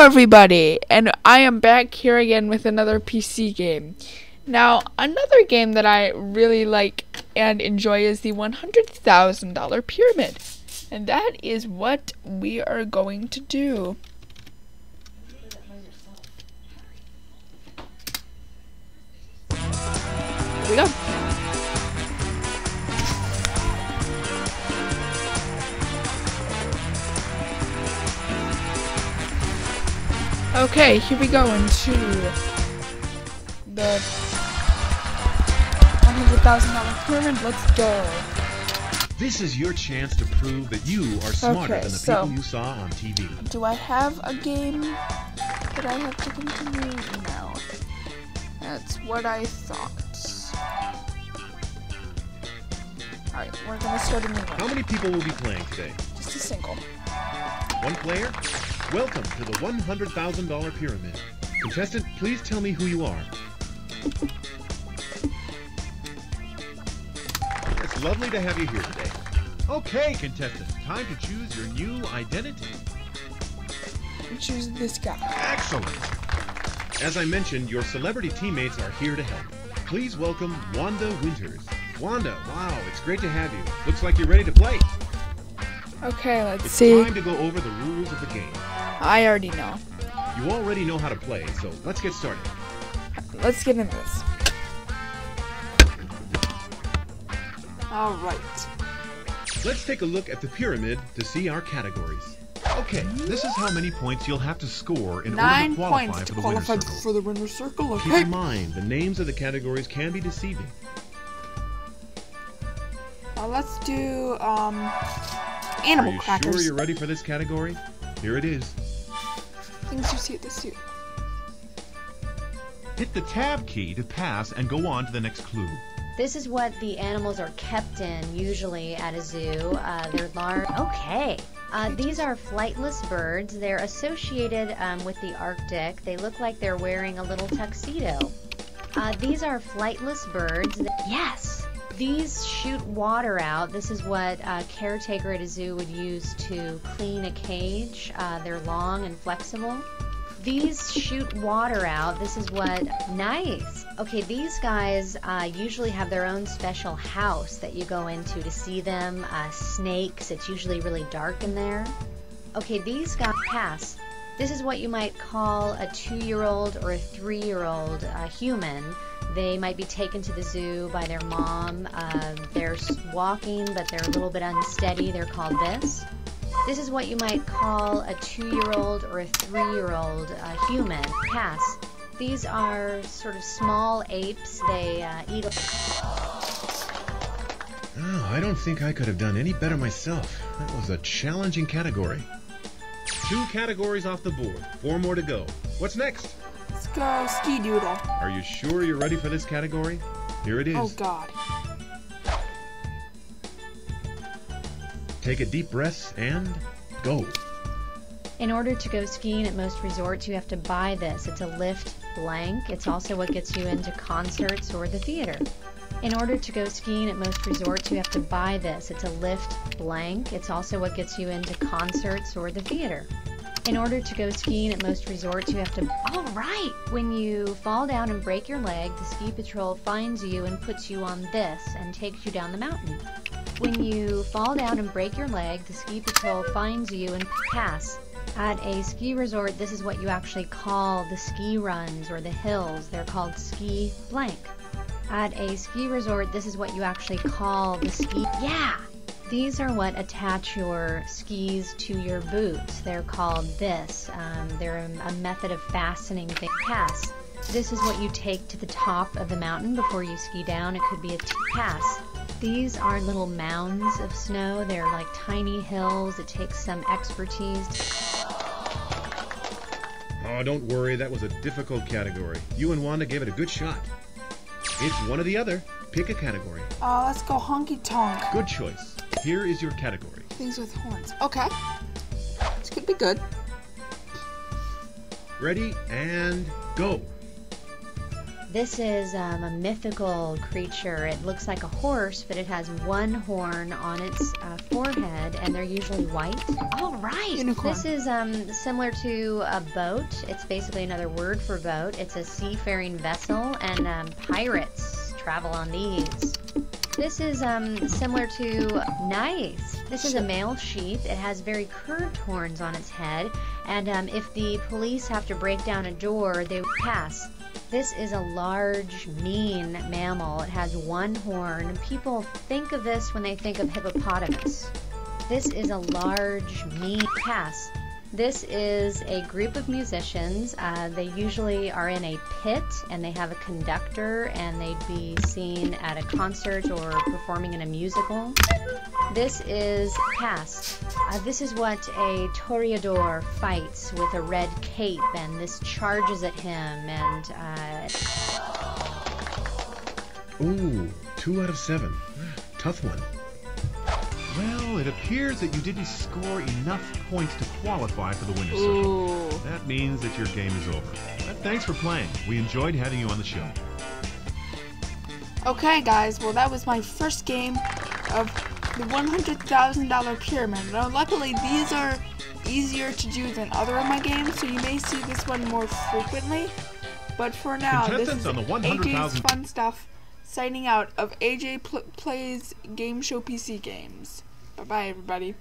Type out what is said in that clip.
everybody, and I am back here again with another PC game. Now, another game that I really like and enjoy is the $100,000 Pyramid. And that is what we are going to do. Here we go. Okay, here we go into the $100,000 pyramid. Let's go. This is your chance to prove that you are smarter Okay, than the so- people you saw on TV. Do I have a game that I have to continue? No. That's what I thought. Alright, we're gonna start a new one. How many people will be playing today? Just a single. One player? Welcome to the $100,000 Pyramid. Contestant, please tell me who you are. It's lovely to have you here today. Okay, contestant, time to choose your new identity. We choose this guy. Excellent. As I mentioned, your celebrity teammates are here to help. Please welcome Wanda Winters. Wanda, wow, it's great to have you. Looks like you're ready to play. Okay, let's see. It's see. time to go over the rules of the game. I already know. You already know how to play, so let's get started. Let's get into this. Alright. Let's take a look at the pyramid to see our categories. Okay, this is how many points you'll have to score in Nine order to qualify points for to the qualify winner's circle. for the winner's circle. Okay. Keep Okay. in mind, the names of the categories can be deceiving. Uh, let's do um animal Are you crackers. sure you're ready for this category? Here it is. Things you see at the zoo. Hit the tab key to pass and go on to the next clue. This is what the animals are kept in, usually at a zoo. Uh, they're large. Okay. Uh, these are flightless birds. They're associated um, with the Arctic. They look like they're wearing a little tuxedo. Uh, these are flightless birds. Yes! These shoot water out. This is what a caretaker at a zoo would use to clean a cage. Uh, they're long and flexible. These shoot water out. This is what. Nice. Okay, these guys uh, usually have their own special house that you go into to see them. Uh, snakes. It's usually really dark in there. Okay, these guys pass. This is what you might call a two-year-old or a three-year-old uh, human. They might be taken to the zoo by their mom. Uh, they're walking, but they're a little bit unsteady. They're called this. This is what you might call a two-year-old or a three-year-old uh, human. Pass. These are sort of small apes. They uh, eat. Oh, I don't think I could have done any better myself. That was a challenging category. Two categories off the board. Four more to go. What's next? Let's go ski doodle. Are you sure you're ready for this category? Here it is. Oh god. Take a deep breath and go. In order to go skiing at most resorts, you have to buy this. It's a lift blank. It's also what gets you into concerts or the theater. In order to go skiing at most resorts, you have to buy this. It's a lift blank. It's also what gets you into concerts or the theater. In order to go skiing at most resorts, you have to. All right! When you fall down and break your leg, the ski patrol finds you and puts you on this and takes you down the mountain. When you fall down and break your leg, the ski patrol finds you and pass. At a ski resort, this is what you actually call the ski runs or the hills. They're called ski blank. At a ski resort, this is what you actually call the ski. Yeah! These are what attach your skis to your boots. They're called this. Um, they're a, a method of fastening things. Pass. This is what you take to the top of the mountain before you ski down. It could be a pass. These are little mounds of snow. They're like tiny hills. It takes some expertise. Oh, don't worry, that was a difficult category. You and Wanda gave it a good shot. It's one or the other. Pick a category. Uh, let's go honky tonk. Good choice. Here is your category. Things with horns. Okay. This could be good. Ready and go. This is um, a mythical creature. It looks like a horse, but it has one horn on its uh, forehead, and they're usually white. All right. Unicorn. This is um, similar to a boat. It's basically another word for boat. It's a seafaring vessel, and um, pirates travel on these. This is um, similar to nice. This is a male sheep. It has very curved horns on its head, and um, if the police have to break down a door, they pass. This is a large, mean mammal. It has one horn. People think of this when they think of hippopotamus. This is a large, mean pass. This is a group of musicians. Uh, they usually are in a pit and they have a conductor and they'd be seen at a concert or performing in a musical. This is cast. Uh, this is what a toreador fights with a red cape and this charges at him and uh, Ooh, two out of seven. Tough one. Well, it appears that you didn't score enough points to qualify for the winner's circle. That means that your game is over. But thanks for playing. We enjoyed having you on the show. Okay, guys. Well, that was my first game of the $100,000 pyramid. Now, luckily, these are easier to do than other of my games, so you may see this one more frequently. But for now, this is on the AJ's 100,000 fun stuff. Signing out of AJ Pl- Plays Game Show PC Games. Bye bye, everybody.